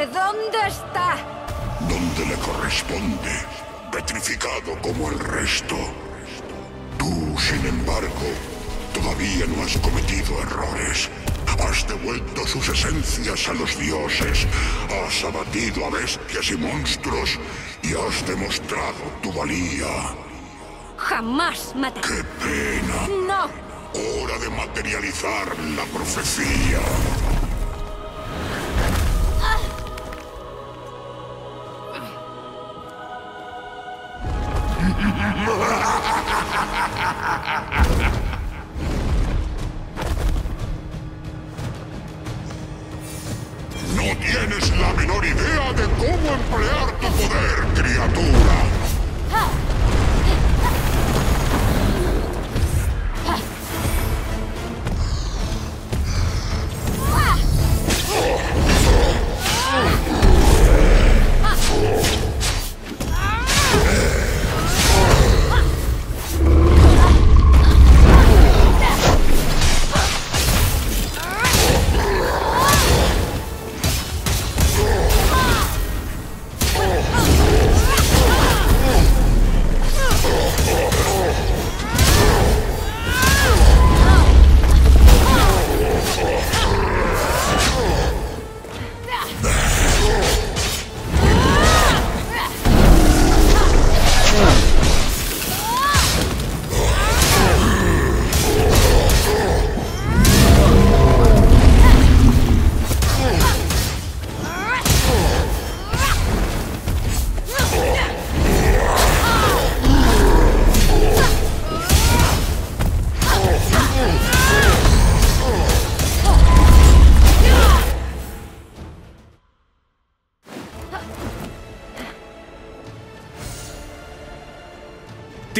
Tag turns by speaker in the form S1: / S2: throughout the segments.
S1: ¿De dónde está?
S2: Donde le corresponde, petrificado como el resto. Tú, sin embargo, todavía no has cometido errores. Has devuelto sus esencias a los dioses, has abatido a bestias y monstruos y has demostrado tu valía.
S1: Jamás mataré.
S2: ¡Qué pena!
S1: ¡No!
S2: Hora de materializar la profecía. No tienes la menor idea de cómo emplear tu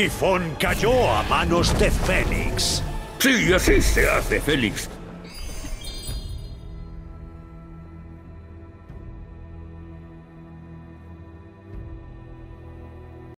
S3: Tifón cayó a manos de Fénix.
S4: Sí, así se hace, Félix.